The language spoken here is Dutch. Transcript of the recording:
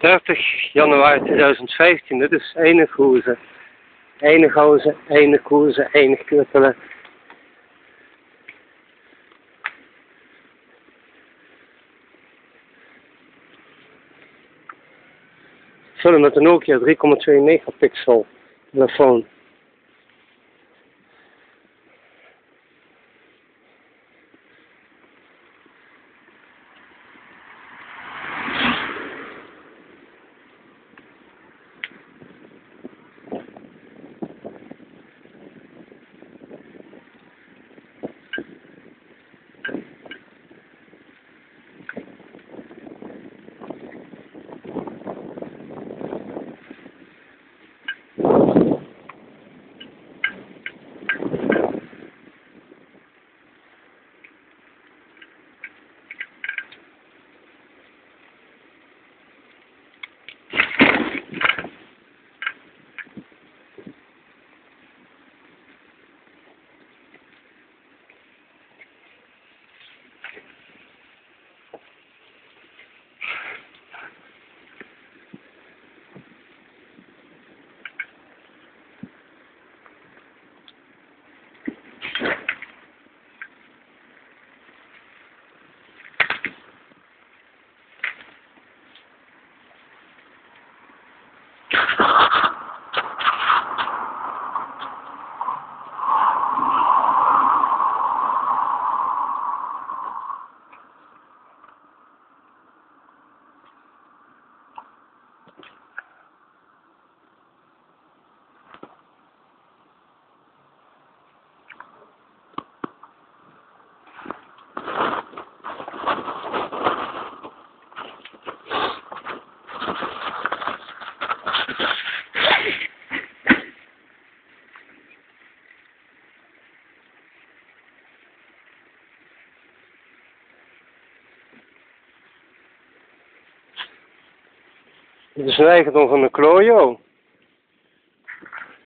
30 januari 2015, dit is enig hoeze. Enig hoze, enig hoeze, enig knuppelen. Vullen met een Nokia 3,2 megapixel telefoon. Dit is een eigendom van de Klojo.